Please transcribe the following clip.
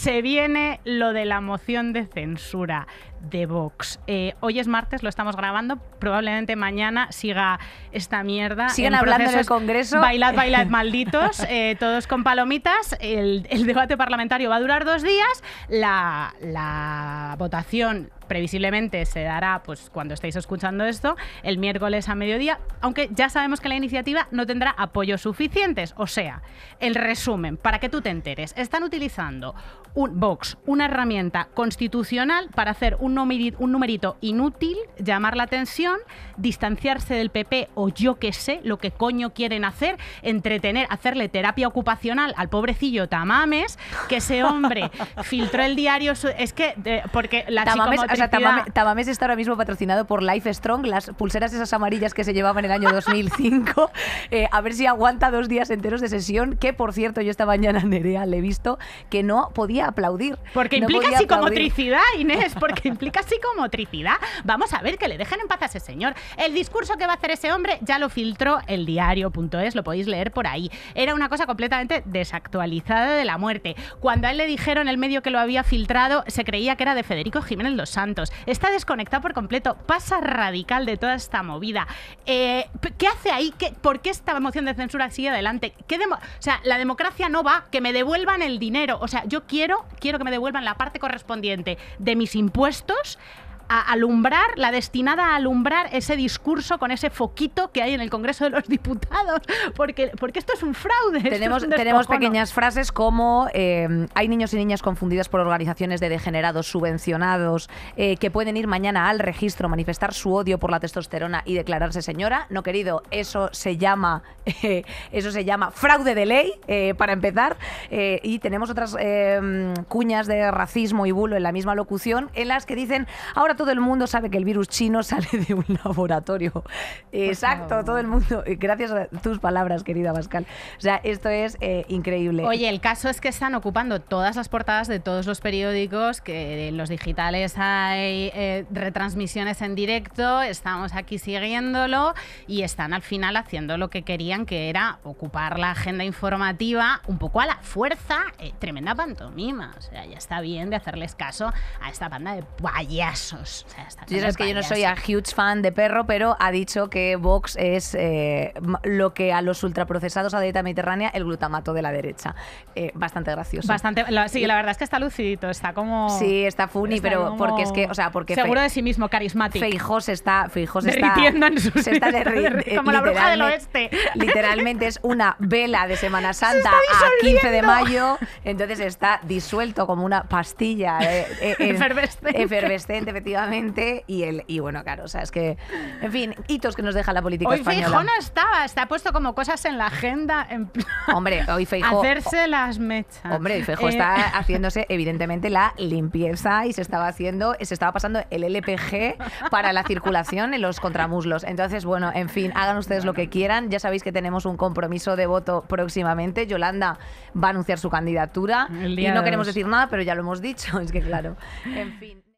se viene lo de la moción de censura de Vox. Eh, hoy es martes, lo estamos grabando. Probablemente mañana siga esta mierda. Siguen hablando en el Congreso. Bailad, bailad, malditos. eh, todos con palomitas. El, el debate parlamentario va a durar dos días. La, la votación previsiblemente se dará pues cuando estéis escuchando esto el miércoles a mediodía, aunque ya sabemos que la iniciativa no tendrá apoyos suficientes, o sea, el resumen para que tú te enteres, están utilizando un Vox, una herramienta constitucional para hacer un numerito, un numerito inútil, llamar la atención, distanciarse del PP o yo que sé lo que coño quieren hacer, entretener, hacerle terapia ocupacional al pobrecillo Tamames, que ese hombre filtró el diario, es que de- porque la Tamames, sea, Tamames está ahora mismo patrocinado por Life Strong, las pulseras esas amarillas que se llevaban en el año 2005. Eh, a ver si aguanta dos días enteros de sesión, que por cierto yo esta mañana Nerea le he visto que no podía aplaudir. Porque No implica psicomotricidad, Inés, porque implica psicomotricidad. Vamos a ver, que le dejen en paz a ese señor. El discurso que va a hacer ese hombre ya lo filtró el diario.es, lo podéis leer por ahí. Era una cosa completamente desactualizada de la muerte. Cuando a él le dijeron el medio que lo había filtrado, se creía que era de Federico Jiménez Los Santos. Está desconectado por completo. Pasa radical de toda esta movida. Eh, ¿Qué hace ahí? ¿Qué- ¿Por qué esta moción de censura sigue adelante? ¿Qué o sea, la democracia no va, que me devuelvan el dinero. O sea, yo quiero, quiero que me devuelvan la parte correspondiente de mis impuestos a alumbrar, la destinada a alumbrar ese discurso con ese foquito que hay en el Congreso de los Diputados. Porque, porque esto es un fraude. Tenemos, un tenemos pequeñas frases como eh, hay niños y niñas confundidas por organizaciones de degenerados subvencionados eh, que pueden ir mañana al registro, manifestar su odio por la testosterona y declararse señora. No, querido, eso se llama eh, eso se llama fraude de ley, para empezar. Y tenemos otras cuñas de racismo y bulo en la misma locución en las que dicen ahora todo el mundo sabe que el virus chino sale de un laboratorio. Exacto, todo el mundo. Gracias a tus palabras, querida Pascal. O sea, esto es eh, increíble. Oye, el caso es que están ocupando todas las portadas de todos los periódicos, que en los digitales hay eh, retransmisiones en directo, estamos aquí siguiéndolo y están al final haciendo lo que querían, que era ocupar la agenda informativa un poco a la fuerza, eh, tremenda pantomima. O sea, ya está bien de hacerles caso a esta banda de payasos. O sea, Tú de sabes que yo no soy a huge fan de perro, pero ha dicho que Vox es eh, lo que a los ultraprocesados a dieta mediterránea el glutamato de la derecha. Eh, bastante gracioso. Bastante, la- sí, la verdad es que está lucidito, está como... Sí, está funny, está pero como porque es que, o sea, porque Seguro Fe- de sí mismo, carismático. Feijó se está, Feijó se Derritiendo está, en se está derri- eh, como la bruja del oeste. Literalmente es una vela de Semana Santa a 15 de mayo, entonces está disuelto como una pastilla eh, en- Efervescente. efervescente, efectivamente, y el y bueno, claro, o sea, es que, en fin, hitos que nos deja la política Hoy española. Feijó no estaba, está puesto como cosas en la agenda, en Hombre, hoy Feijó hacerse las mechas. Hombre, Feijó Eh, está haciéndose evidentemente la limpieza y se estaba haciendo, se estaba pasando el LPG para la circulación en los contramuslos. Entonces, bueno, en fin, hagan ustedes lo que quieran. Ya sabéis que tenemos un compromiso de voto próximamente. Yolanda va a anunciar su candidatura y no queremos decir nada, pero ya lo hemos dicho. Es que claro, en fin.